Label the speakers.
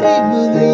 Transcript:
Speaker 1: same